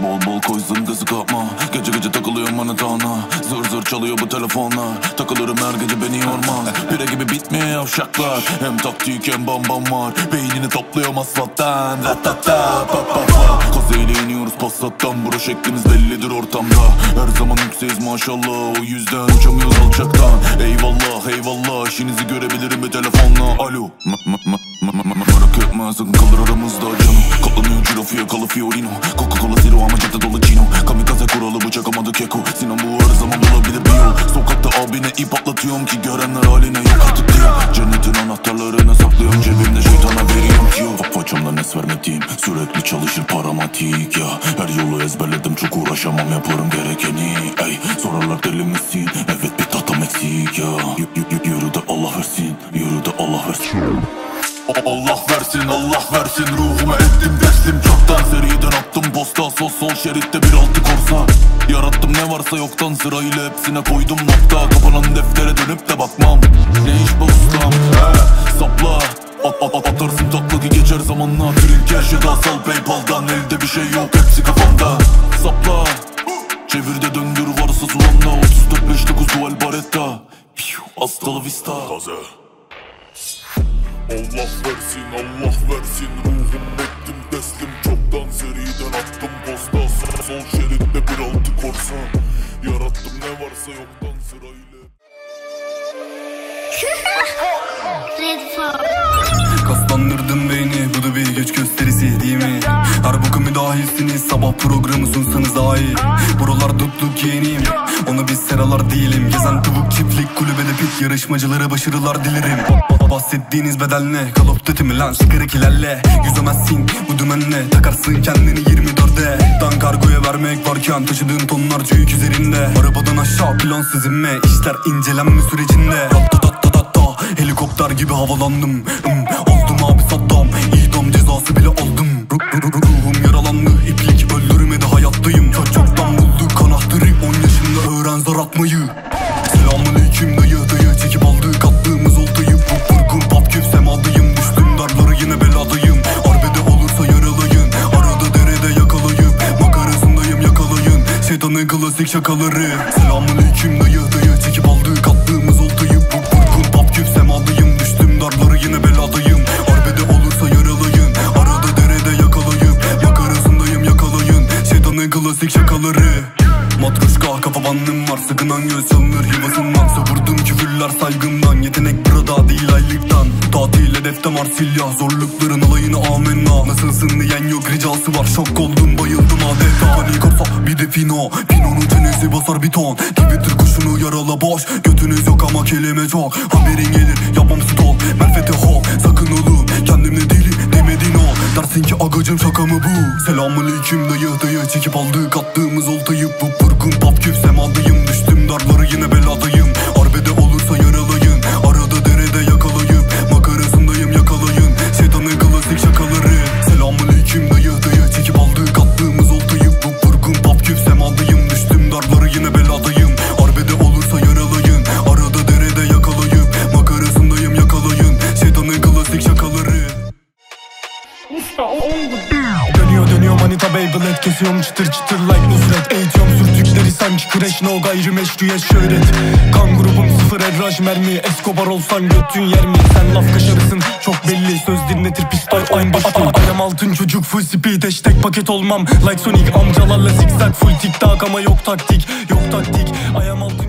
Bol bol koysun kızı kapma. Gece gece takılıyorum manatana Zır zır çalıyor bu telefonlar Takılırım her gece beni yormaz Pire gibi bitmiyor yavşaklar. Hem taktik hem bam bam var. Beynini topluyorum asfalttan Ratata pa pa pa Kazeyle iniyoruz? Passat'tan Bro şeklimiz bellidir ortamda. Her zaman yükseğiz maşallah O yüzden uçamıyoruz alçaktan. Eyvallah eyvallah İşinizi görebilirim bir telefonla. Alo. Ma ma ma ma ma ma Merak etme sakın kalır aramızda canım. Katlanıyor cirofiye kalı fiorino. Coca Cola zero ama cepte dolu chino. Kamikaze kuralı bıçak amadı keko Sinan bu her zaman bulabilir bir yol. Sokakta abine ip atlatıyorum ki Görenler haline yok artık diyor Cennetin anahtarlarını Vermediğim sürekli çalışır paramatik ya. Her yolu ezberledim çok uğraşamam yaparım gerekeni. Ey sorarlar deli misin? Evet bir tatam eksik ya. Y- y- Yürü de Allah versin yürü de Allah versin. Allah versin Allah versin ruhumu ettim teslim Çoktan seriden attım posta sol sol şeritte bir altı korsa. Yarattım ne varsa yoktan sırayla hepsine koydum nokta. Kapanan deftere dönüp de bakmam. Ne iş bu ustam he sapla. At, at, at, atarsın geçer zamanla Trink cash ya da sal paypal'dan Elde bir şey yok hepsi kafamda. Sapla. Çevir de döndür varsa sulanda 34 59 dual baretta Hasta la vista. Allah versin Allah versin. Ruhum ettim teslim. Çoktan seriden attım posta. Sağ sol şeritte bir altı korsan Yarattım ne varsa yoktan sırayla. Red Ford. Bir güç gösterisi değil mi? Her boku müdahilsiniz sabah programı sunsanız daha iyi. Buralar dutluk yeniyim. Onu biz seralar değilim Gezen tavuk çiftlik kulübede pik yarışmacılara başarılar dilerim. Ba- Bahsettiğiniz bedel ne? Call of mi lan? Sigara kilerle Yüzemezsin bu dümenle. Takarsın kendini 24'e Dan kargoya vermek varken taşıdığın tonlarca yük üzerinde. Arabadan aşağı plansız inme işler incelenme sürecinde. Helikopter gibi havalandım. Hmm, Klasik şakaları Selamünaleyküm dayı dayı. Çekip aldık attığımız oltayı Bu vurgun pap küf semadayım Düştüm darlara yine beladayım. Arbede olursa yaralayın Arada derede yakalayıp Makarasındayım yakalayın. Şeytanın klasik şakaları. Matruşka kafa bandım var. Sıkınan göz çalınır yuvasından Savurdum küfürler saygımdan. Yetenek burada değil aylıktan. Tatil hedefte Marsilya Zorlukların alayına amenna. Nasılsın diyen yok ricası var. Şok oldum bayıldım adeta. Panik olsa bir de fino. Pinonun çenesi basar bir ton. Twitter kuşunu yarala boş. Götünüz yok ama kelime çok. Haberin gelir yapmam stol Merfete hol sakın oğlum Kendimle deli demedin ol Dersin ki agacım şaka mı bu? Selamünaleyküm dayı dayı. Çekip aldık attığımız oltayı. Bu vurgun pap küf semadayım Dönüyor dönüyor manita Beyblade. Kesiyorum çıtır çıtır like Nusret. Eğitiyorum sürtükleri sanki crash No gayri meşruiyet şöhret. Kan grubum sıfır erraj mermi. Escobar olsan götün yer mi? Sen laf kaşarısın. Çok belli Söz dinletir pistol aynı başta Ayam altın çocuk full speed Hashtag paket olmam. Like Sonic amcalarla zigzag Full tik tak ama yok taktik. Yok taktik Ayam altın